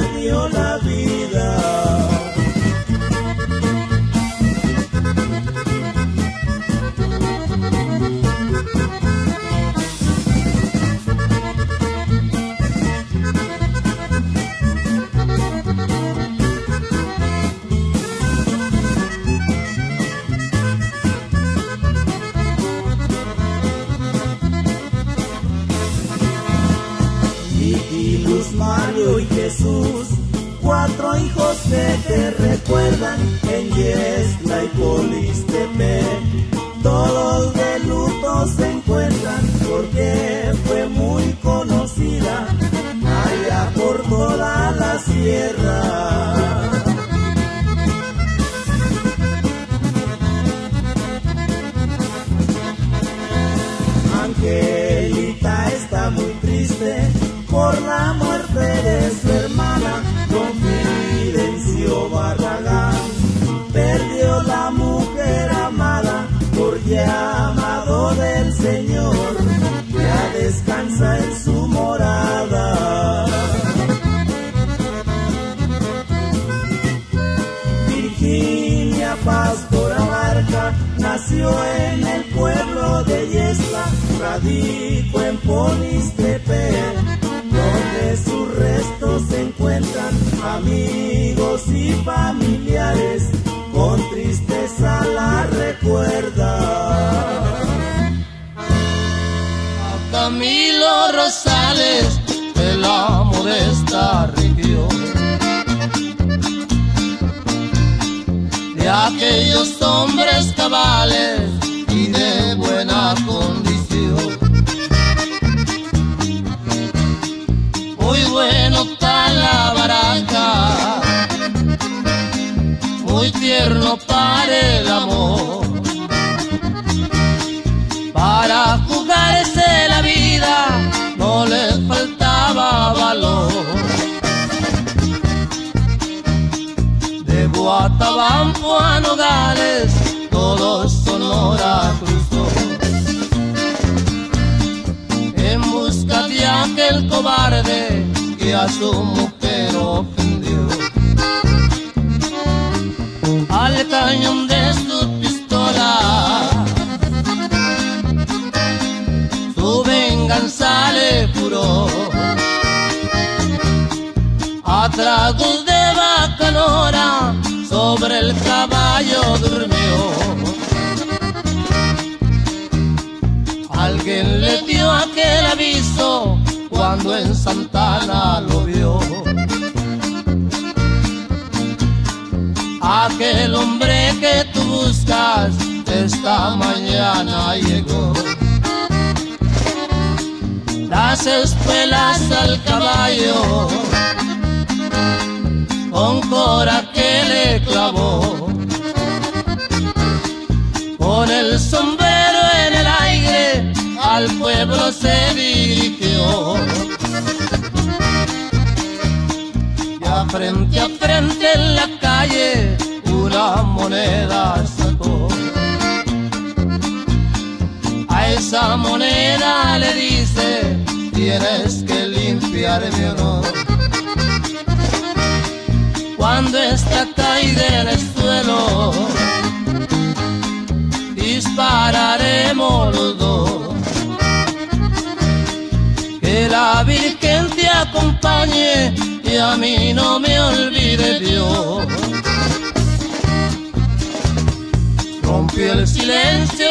me dio la vida. para el amor. Para jugarse la vida no le faltaba valor. De Guatabampo a Nogales, todo Sonora cruzó. En busca de aquel cobarde que a su mujer cañón de su pistola. Su venganza le puró a tragos de bacanora sobre el caballo durmió. Alguien le dio aquel aviso cuando en Santana lo vio. aquel hombre que tú buscas esta mañana llegó. Las espuelas al caballo, con cora que le clavó, con el sombrero en el aire al pueblo se dirigió. Ya frente a frente en la calle una moneda sacó. A esa moneda le dice, tienes que limpiar mi honor. Cuando está caída en el suelo, dispararemos los dos. Que la Virgen te acompañe y a mí no me olvide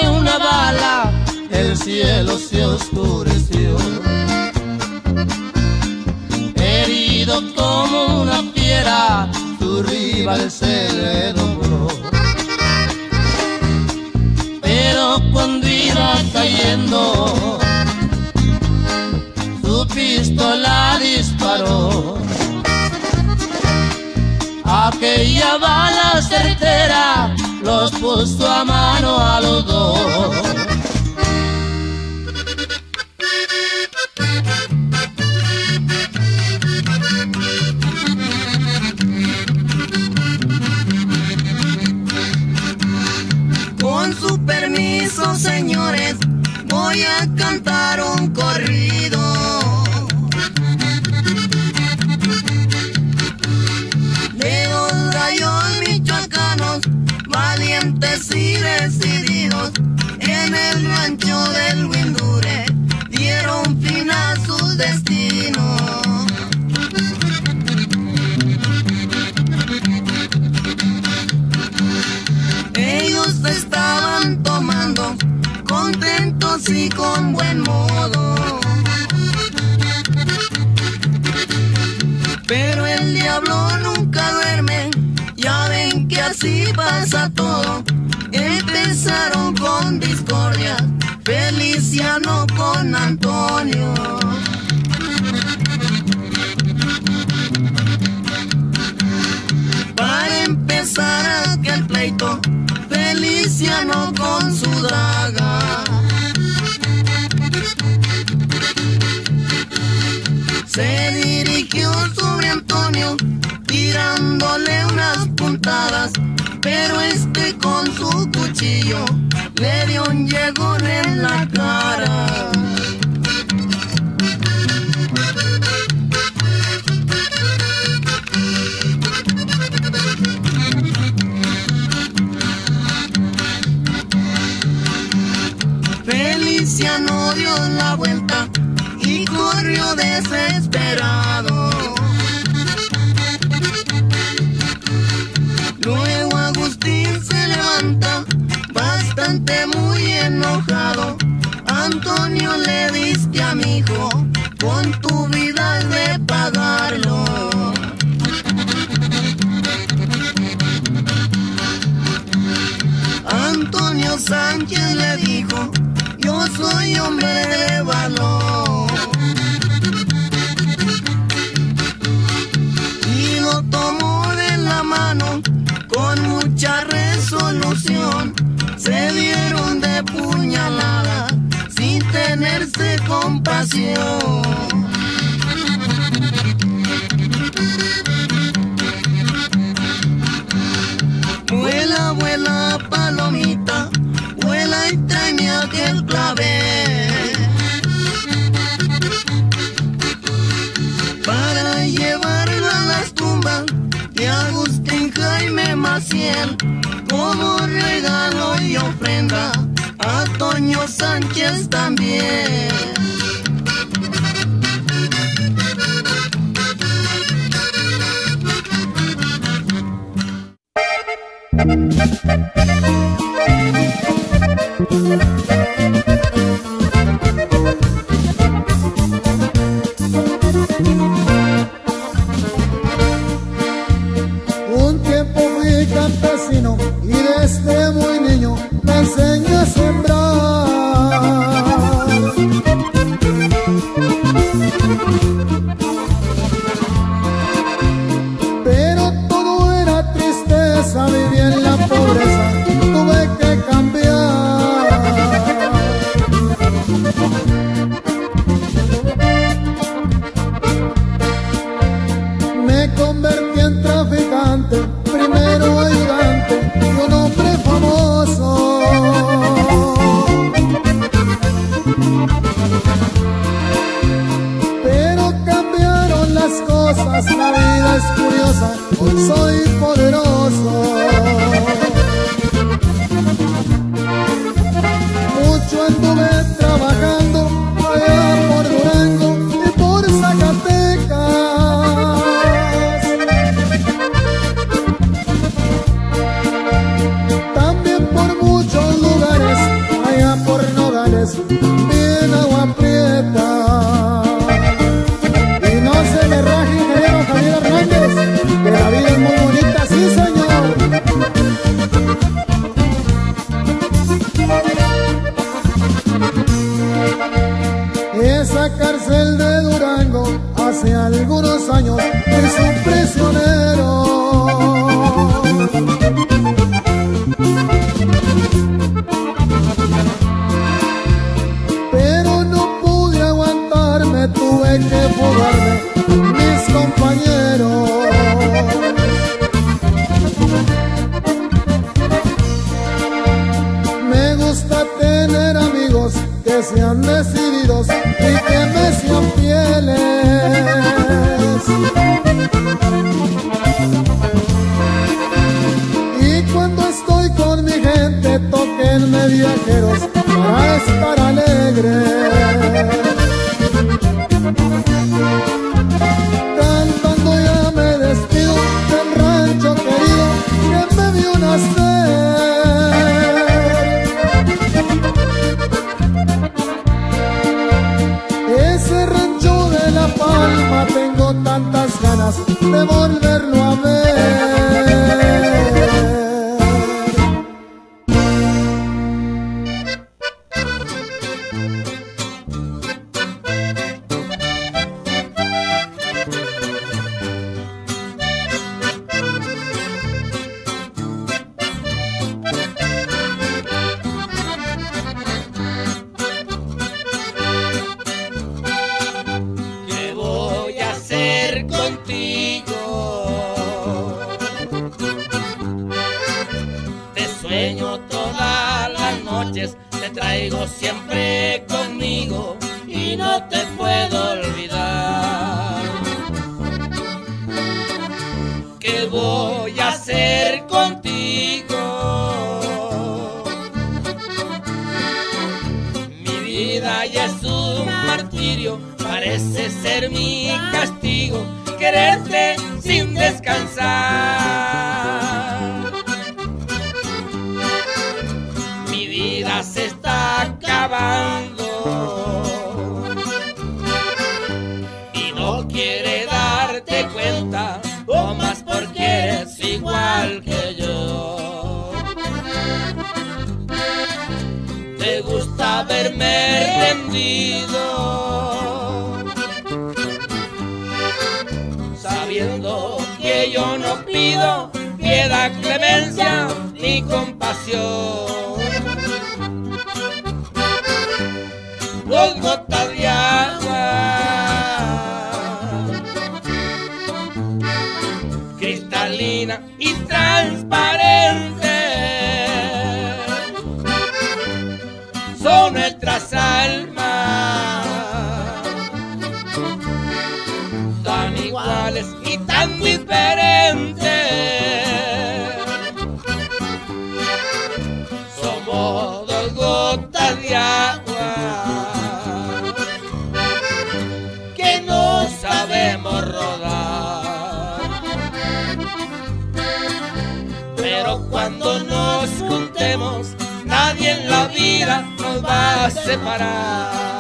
una bala, el cielo se oscureció. Herido como una fiera, su rival se le dobló. Pero cuando iba cayendo, su pistola disparó. Aquella bala certera los puso a mano a los dos. Con su permiso, señores, voy a cantar un corrido. Y decididos, en el rancho del Windure, dieron fin a sus destinos. Ellos estaban tomando, contentos y con buen modo. Pero el diablo nunca duerme, ya ven que así pasa todo. Empezaron con discordia, Feliciano con Antonio. Para empezar aquel pleito, Feliciano con su daga. Se dirigió sobre Antonio, tirándole unas puntadas, pero este con su cuchillo le dio un llegón en la cara. Feliciano dio la vuelta y corrió desesperado. Muy enojado. Antonio le diste a mi hijo, con tu vida de pagarlo. Antonio Sánchez le dijo, yo soy hombre de valor. Y lo tomó de la mano con mucha resolución. Se dieron de puñalada sin tenerse compasión. Vuela, vuela, palomita, vuela y tráeme aquel clavel. Como regalo y ofrenda a Toño Sánchez también. yo no pido piedad, clemencia ni compasión. Dos gotas de agua, cristalina y transparente, son el trazal. diferente. Somos dos gotas de agua que no sabemos rodar. Pero cuando nos juntemos, nadie en la vida nos va a separar.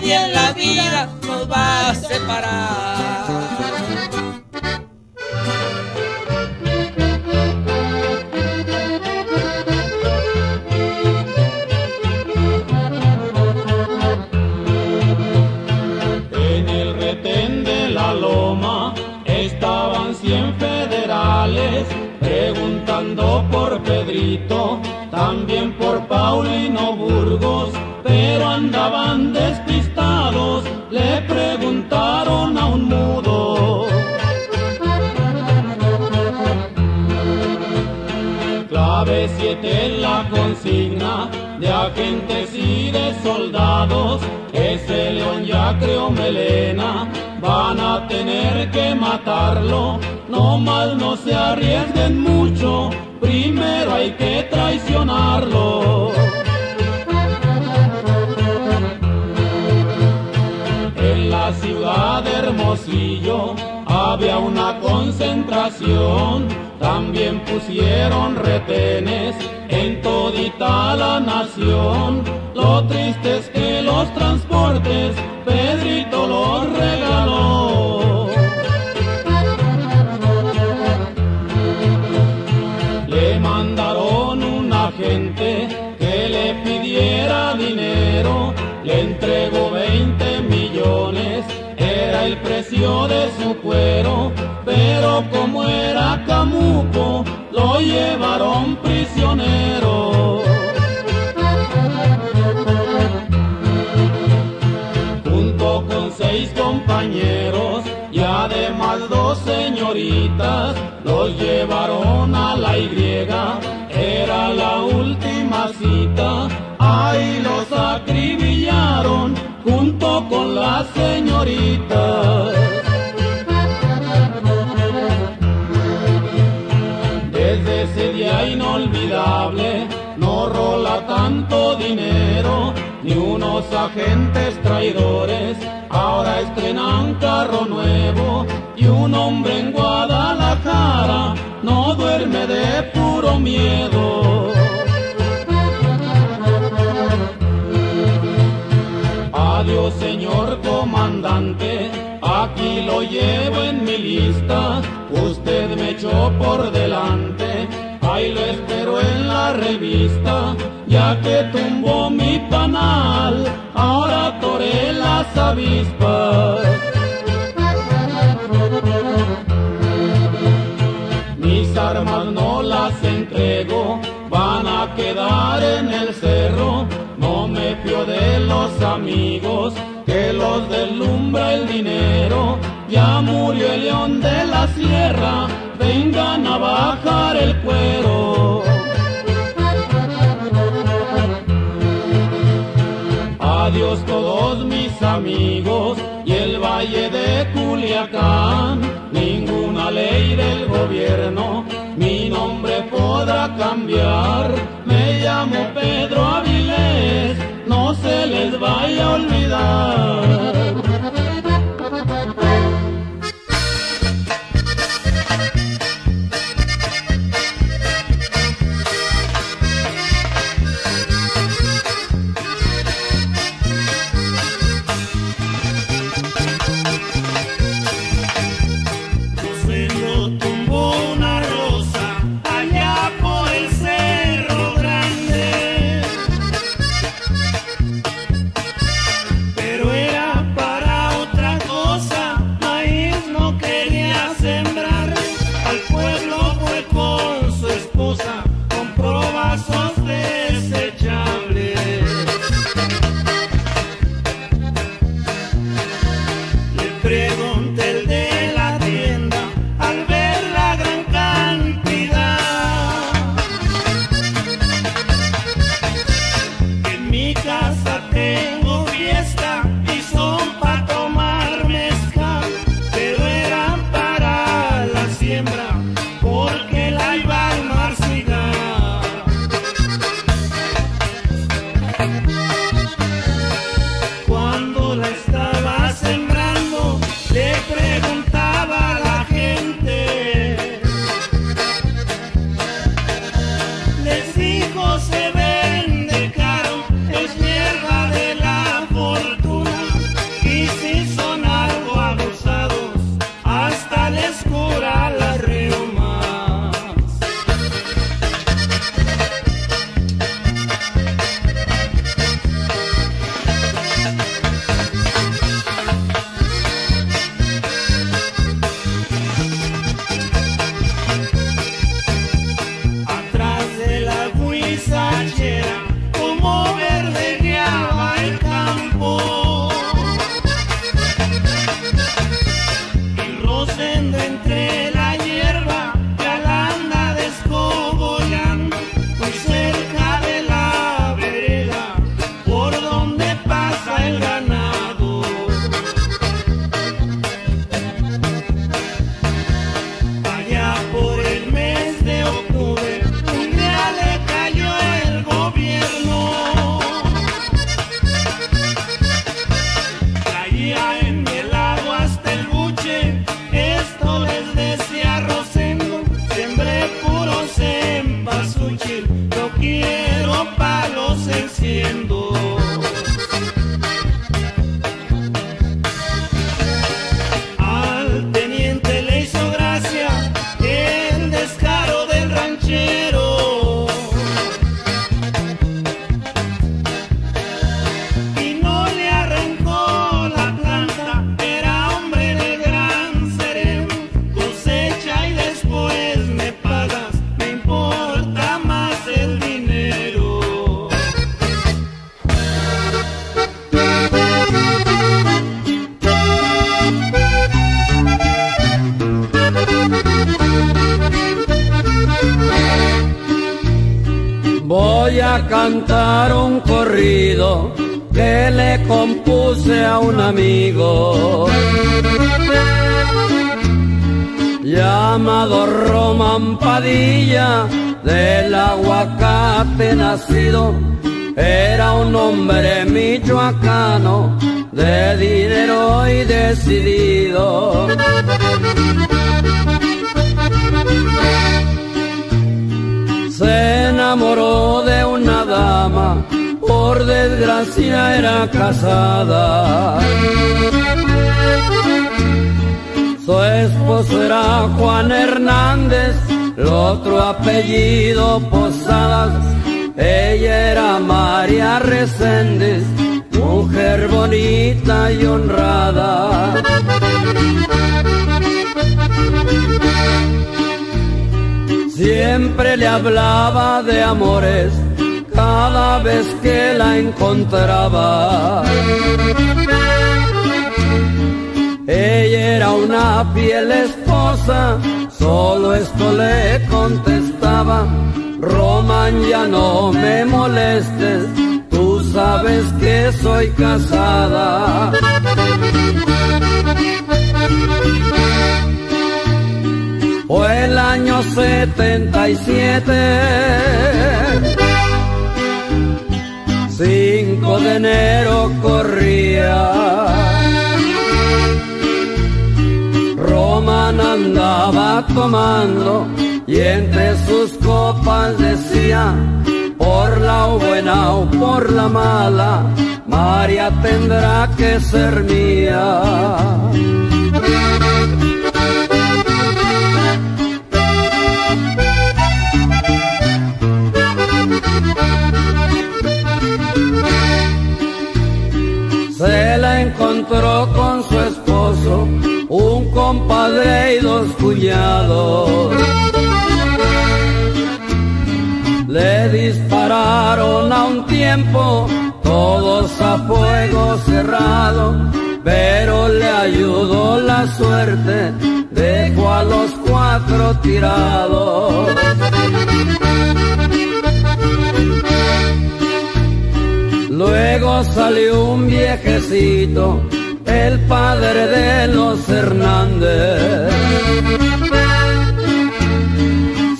También la vida nos va a separar. En el retén de la loma estaban cien federales preguntando por Pedrito, también por Paulino Burgos, pero andaban despistados, le preguntaron a un mudo. Clave 7 en la consigna de agentes y de soldados. Ese león ya creó melena, van a tener que matarlo. No mal no se arriesguen mucho, primero hay que traicionarlo. Había una concentración, también pusieron retenes en todita la nación. Lo triste es que los transportes Pedrito los regaló. De su cuero, pero como era camuco, lo llevaron prisionero. Junto con seis compañeros y además dos señoritas, los llevaron a la Y, era la última cita, ahí los acribillaron junto con las señoritas. Dinero, ni unos agentes traidores. Ahora estrenan carro nuevo y un hombre en Guadalajara no duerme de puro miedo. Adiós señor comandante, aquí lo llevo en mi lista, usted me echó por delante, ahí lo espero en la revista, ya que tumbó mi panal, ahora toré las avispas. Mis armas no las entrego, van a quedar en el cerro. No me fío de los amigos, que los deslumbra el dinero. Ya murió el león de la sierra, vengan a bajar el cuero. Adiós todos mis amigos y el valle de Culiacán. Ninguna ley del gobierno mi nombre podrá cambiar. Me llamo Pedro Avilés, no se les vaya a olvidar. Casada. Su esposo era Juan Hernández, el otro apellido Posadas, ella era María Reséndez, mujer bonita y honrada. Siempre le hablaba de amores vez que la encontraba. Ella era una fiel esposa, solo esto le contestaba. Roman, ya no me molestes, tú sabes que soy casada. Fue el año 77, enero corría. Roman andaba tomando y entre sus copas decía, por la buena o por la mala, María tendrá que ser mía. Con su esposo, un compadre y dos cuñados. Le dispararon a un tiempo, todos a fuego cerrado, pero le ayudó la suerte, dejó a los cuatro tirados. Luego salió un viejecito, el padre de los Hernández.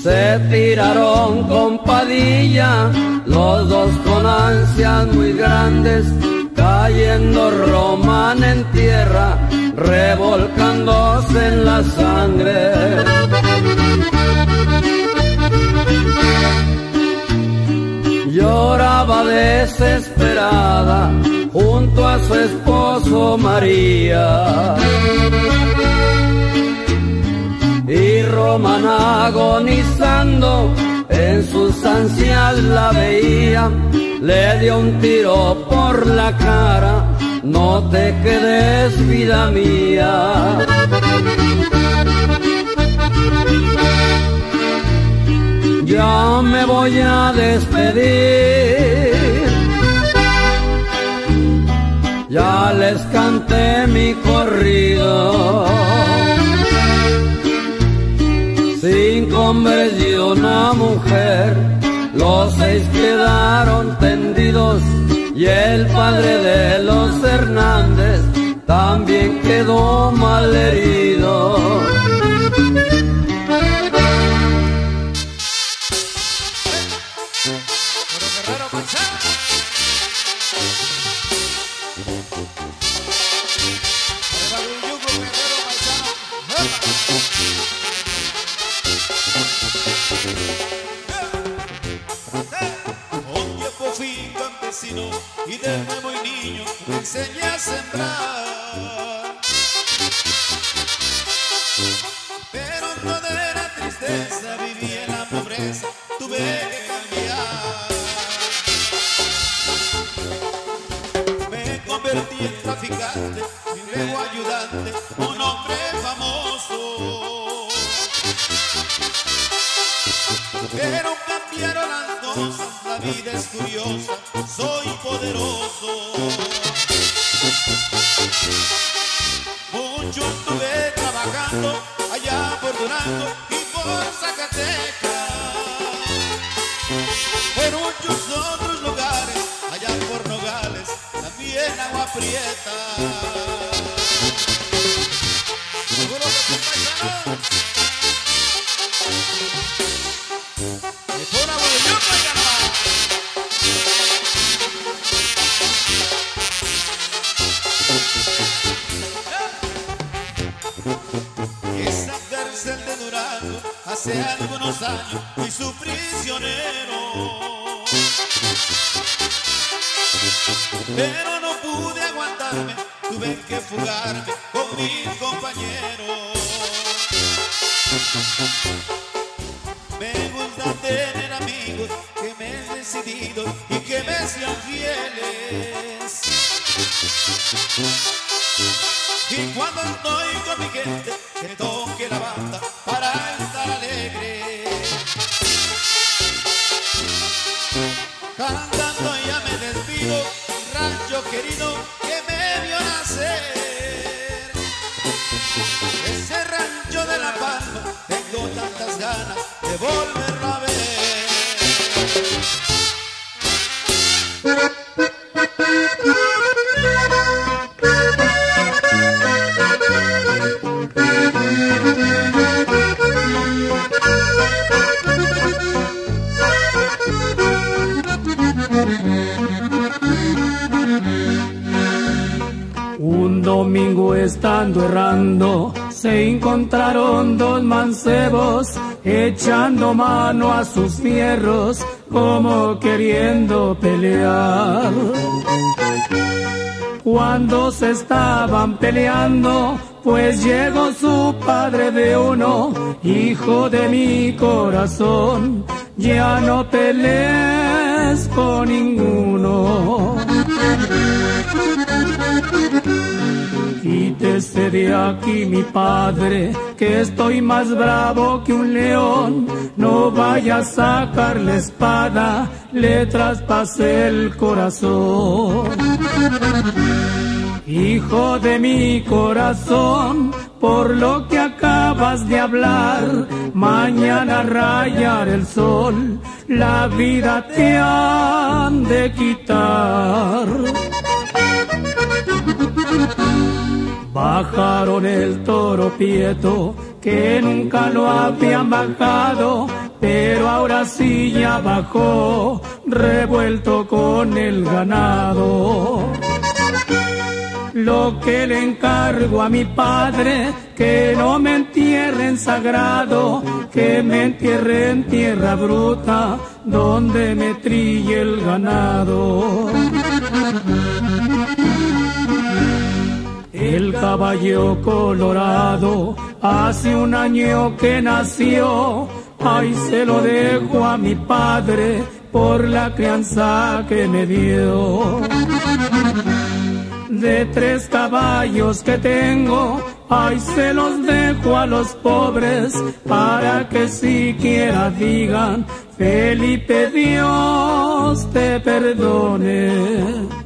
Se tiraron con padilla, los dos con ansias muy grandes, cayendo Román en tierra, revolcándose en la sangre. lloraba desesperada junto a su esposo María. Y Román agonizando en sus ansias la veía, le dio un tiro por la cara, no te quedes vida mía. ya me voy a despedir. Ya les canté mi corrido. Cinco hombres y una mujer, los seis quedaron tendidos y el padre de los Hernández también quedó mal eres curiosa, soy poderoso. Mucho estuve trabajando allá por Durango y por Zacatecas. en muchos otros lugares, allá por Nogales, también agua prieta. Pero no pude aguantarme, tuve que fugarme con mis compañeros. Encontraron dos mancebos, echando mano a sus fierros, como queriendo pelear. Cuando se estaban peleando, pues llegó su padre de uno, hijo de mi corazón, ya no pelees con ninguno. Quítese de aquí mi padre, que estoy más bravo que un león. No vaya a sacar la espada, le traspasé el corazón. Hijo de mi corazón, por lo que acabas de hablar, mañana rayar el sol, la vida te han de quitar. Bajaron el toro Pieto, que nunca lo habían bajado, pero ahora sí ya bajó, revuelto con el ganado. Lo que le encargo a mi padre, que no me entierre en sagrado, que me entierre en tierra bruta, donde me trille el ganado. El caballo colorado hace un año que nació, ay se lo dejo a mi padre por la crianza que me dio. De tres caballos que tengo, ay se los dejo a los pobres para que siquiera digan, Felipe Dios te perdone.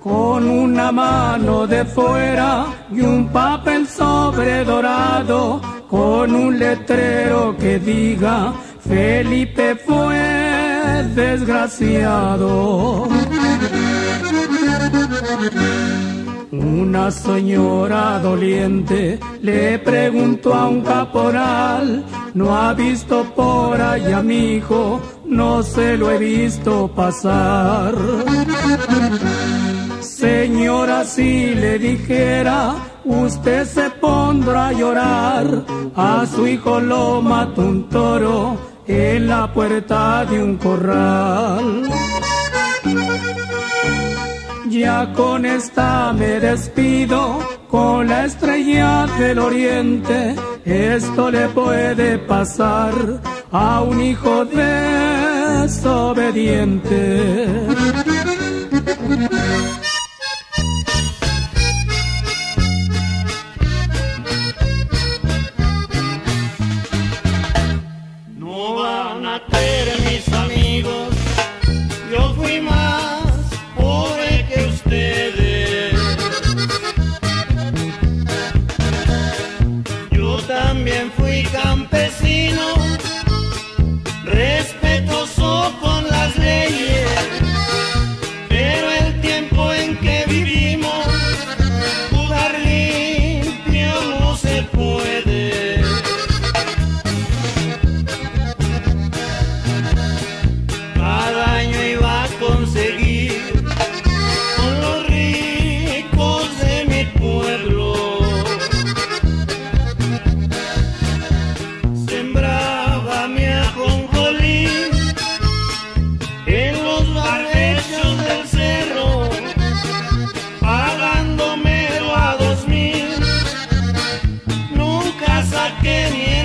Con una mano de fuera y un papel sobre dorado, con un letrero que diga Felipe fue desgraciado. Una señora doliente le preguntó a un caporal, no ha visto por allá mi hijo, no se lo he visto pasar. Señora, si le dijera, usted se pondrá a llorar. A su hijo lo mató un toro en la puerta de un corral. Ya con esta me despido, con la estrella del oriente. Esto le puede pasar a un hijo desobediente. Daniel.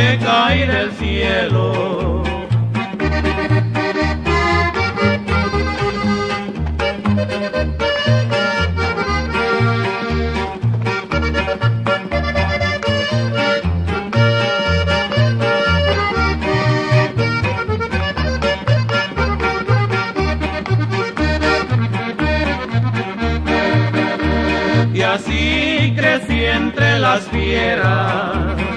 que cae del cielo. Y así crecí entre las fieras.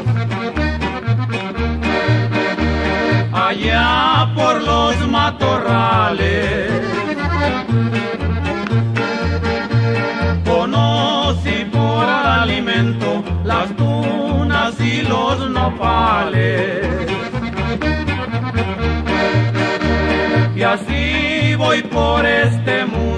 por los matorrales. Conocí por alimento las tunas y los nopales. Y así voy por este mundo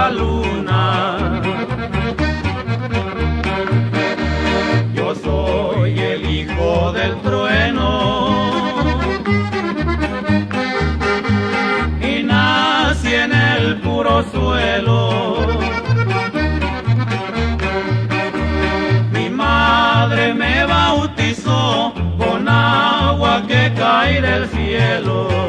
la luna. Yo soy el hijo del trueno. Y nací en el puro suelo. Mi madre me bautizó con agua que cae del cielo.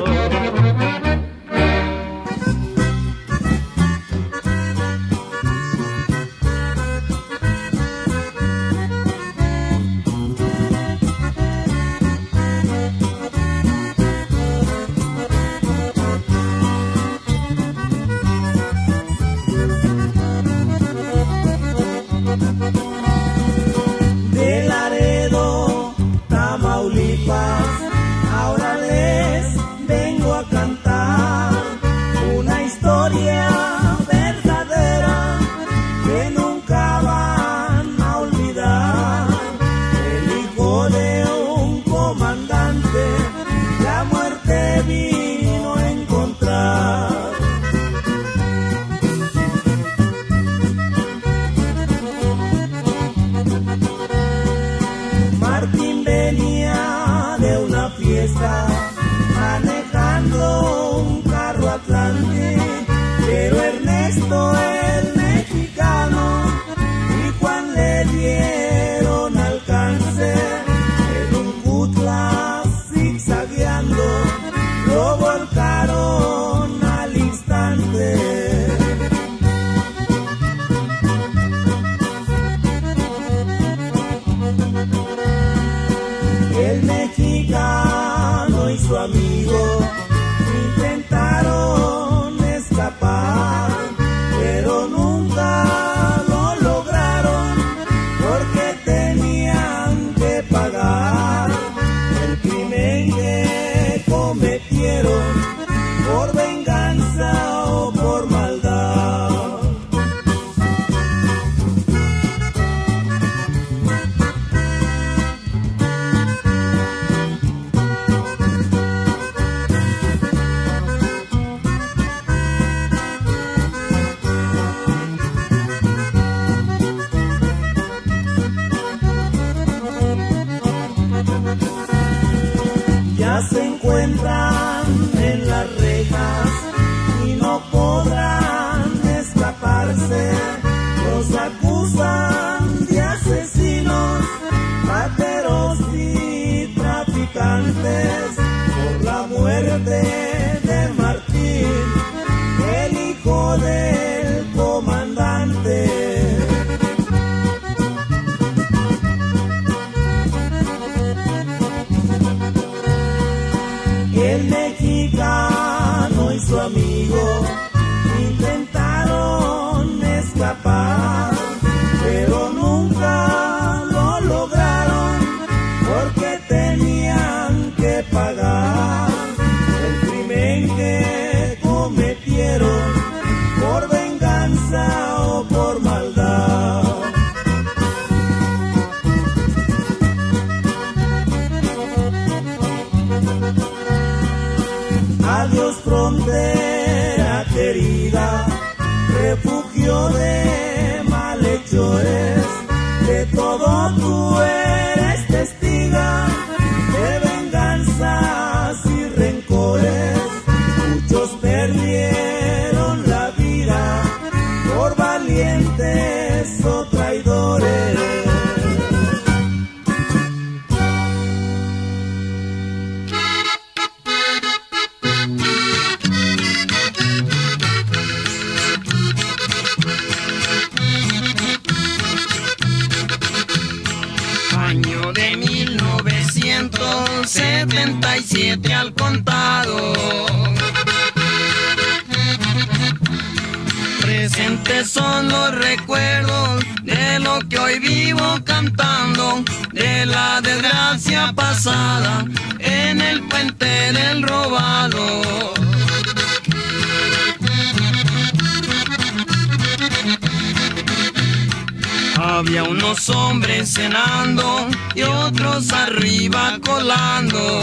Había unos hombres cenando y otros arriba colando.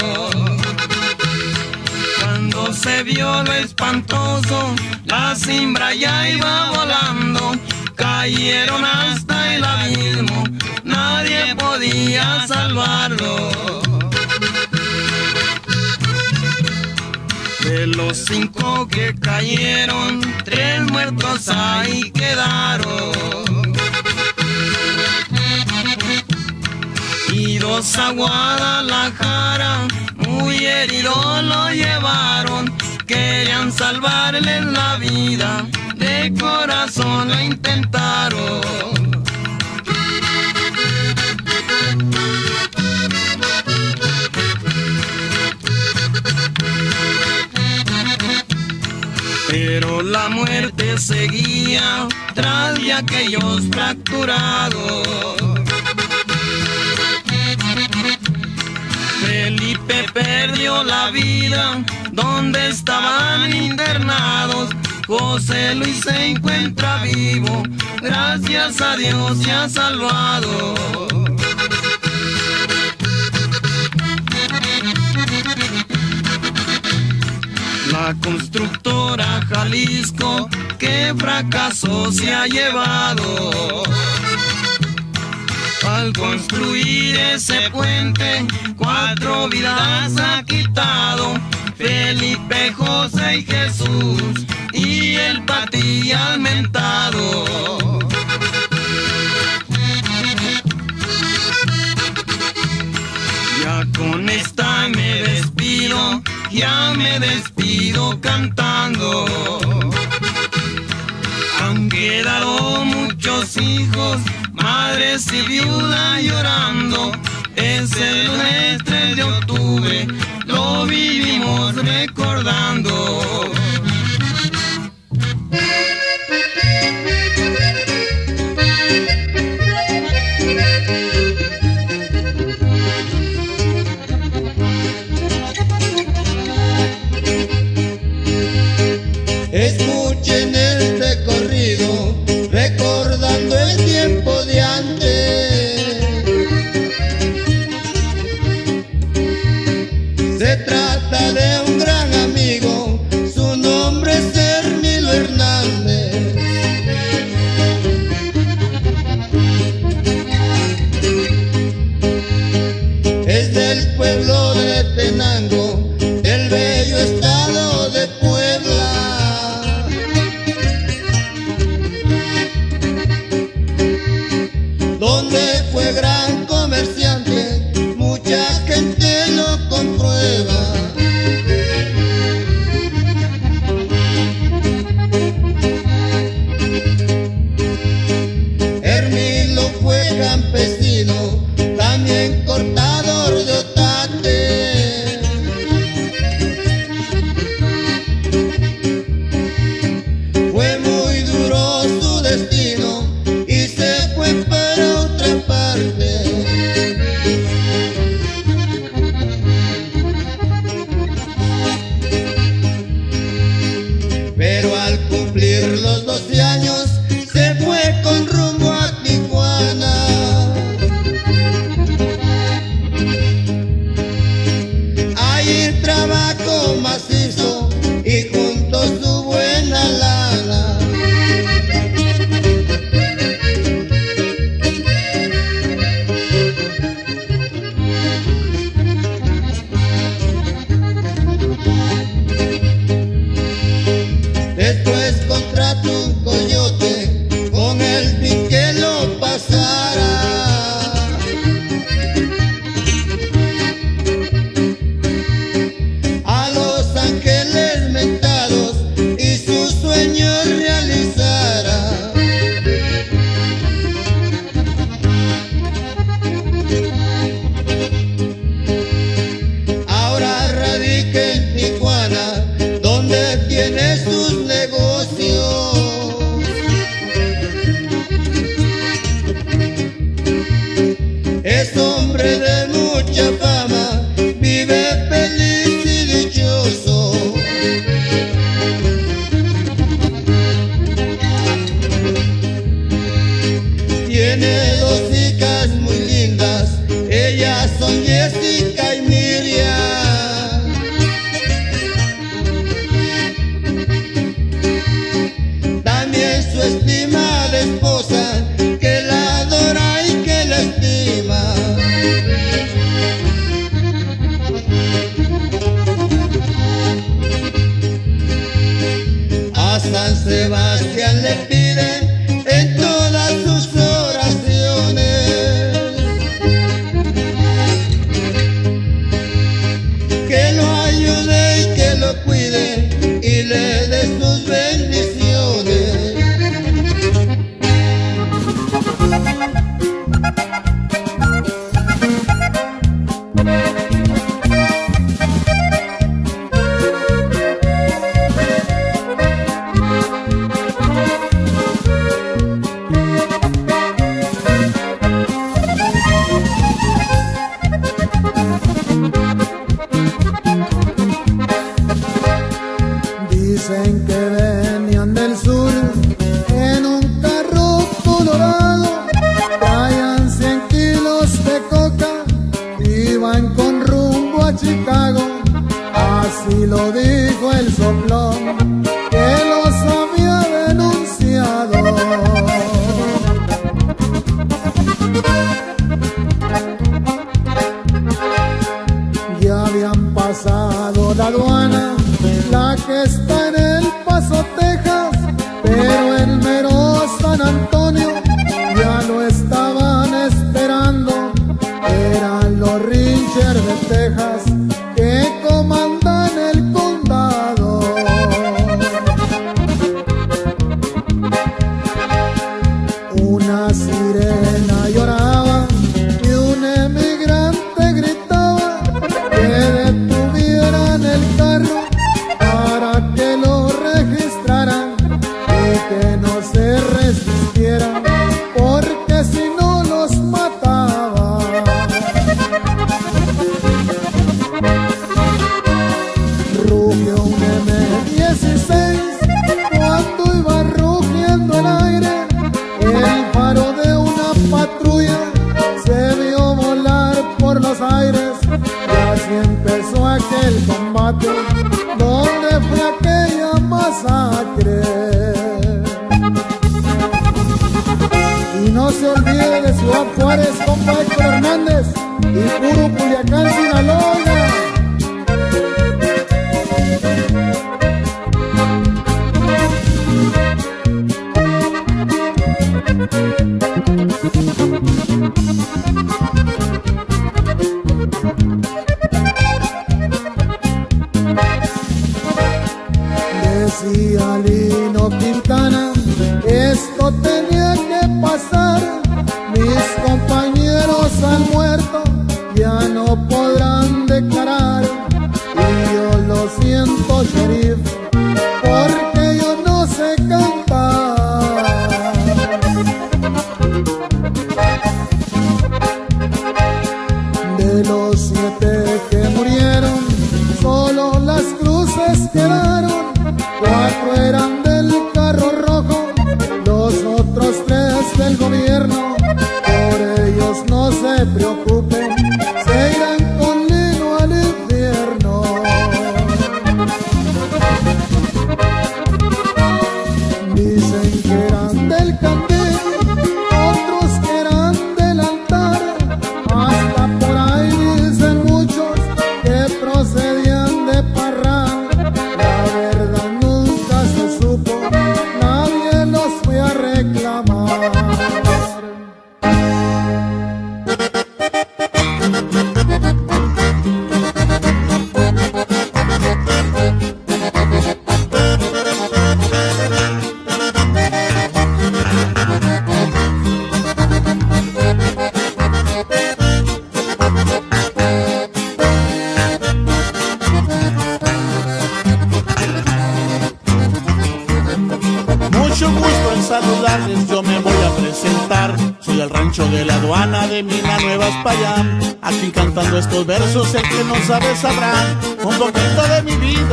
Cuando se vio lo espantoso, la simbra ya iba volando. Cayeron hasta el abismo, nadie podía salvarlo. De los cinco que cayeron, tres muertos ahí quedaron. Y dos a Guadalajara, muy herido lo llevaron. Querían salvarles la vida, de corazón lo intentaron. Pero la muerte seguía tras de aquellos fracturados. Perdió la vida donde estaban internados. José Luis se encuentra vivo, gracias a Dios se ha salvado. La constructora Jalisco que fracaso se ha llevado. Al construir ese puente, cuatro vidas ha quitado. Felipe, José y Jesús, y el patilla mentado. Ya con esta me despido, ya me despido cantando. Han quedado muchos hijos, madres y viudas llorando. Es el lunes 3 de octubre, lo vivimos recordando.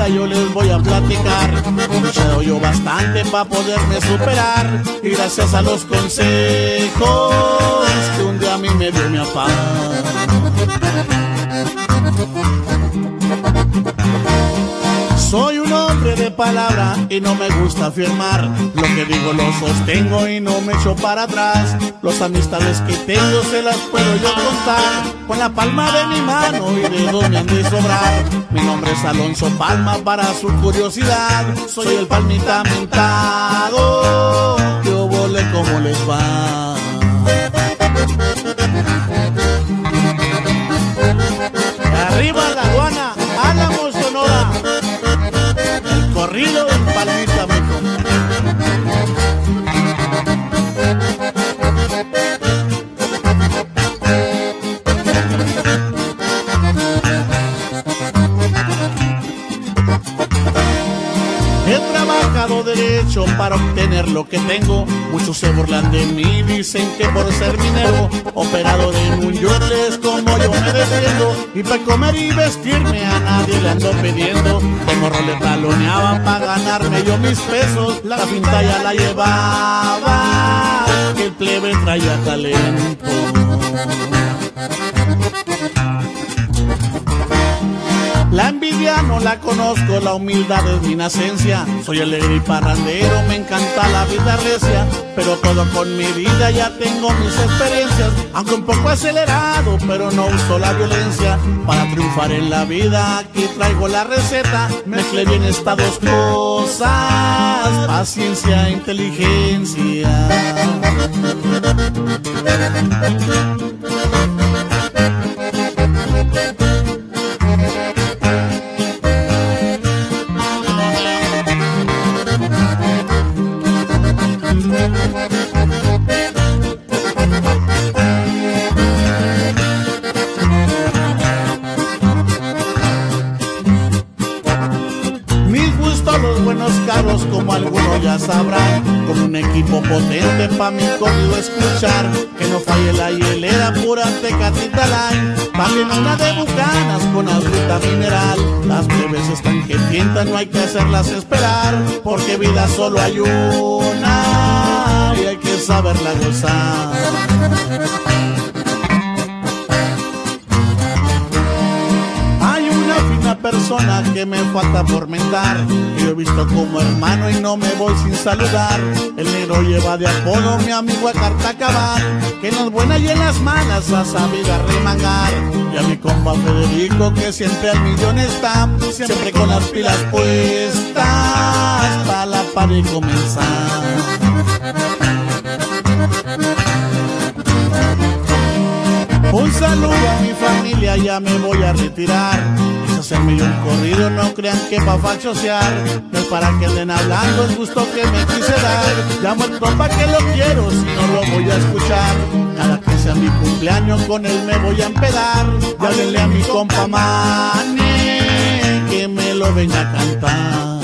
Yo les voy a platicar. Luchado yo bastante para poderme superar. Y gracias a los consejos que un día a mí me dio mi papá. Soy de palabra y no me gusta afirmar. Lo que digo lo sostengo y no me echo para atrás. Las amistades que tengo se las puedo yo contar con la palma de mi mano y de donde han de sobrar. Mi nombre es Alonso Palma para su curiosidad. Soy el palmita mentado. Yo volé como les va. Para obtener lo que tengo. Muchos se burlan de mí, dicen que por ser minero, operador en un yurles como yo me defiendo. Y para comer y vestirme a nadie le ando pidiendo. De morro le taloneaba para ganarme yo mis pesos. La pinta ya la llevaba, que el plebe traía talento. La envidia no la conozco, la humildad es mi nacencia. Soy alegre y parrandero, me encanta la vida recia, pero todo con mi vida ya tengo mis experiencias. Aunque un poco acelerado, pero no uso la violencia. Para triunfar en la vida, aquí traigo la receta. Mezclé bien estas dos cosas, paciencia e inteligencia. De bucanas con agüita mineral. Las breves están que tientan, no hay que hacerlas esperar Porque vida solo hay una Y hay que saberla gozar que me falta por mentar. Yo he visto como hermano y no me voy sin saludar. El negro lleva de apodo mi amigo a carta cabal Que en las buenas y en las malas ha sabido arremangar Y a mi compa Federico que siempre al millón está. Siempre con las pilas puestas Para la para y comenzar. Un saludo a mi familia, ya me voy a retirar. Quise hacerme yo un corrido, no crean que pa' fachosear. No es para que anden hablando el gusto que me quise dar. Llamo al compa que lo quiero, si no lo voy a escuchar. Cada que sea mi cumpleaños, con él me voy a empedar. Háblenle a mi compa Mane, que me lo venga a cantar.